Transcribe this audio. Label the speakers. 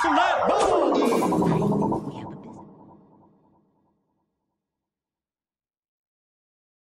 Speaker 1: from that. Boom!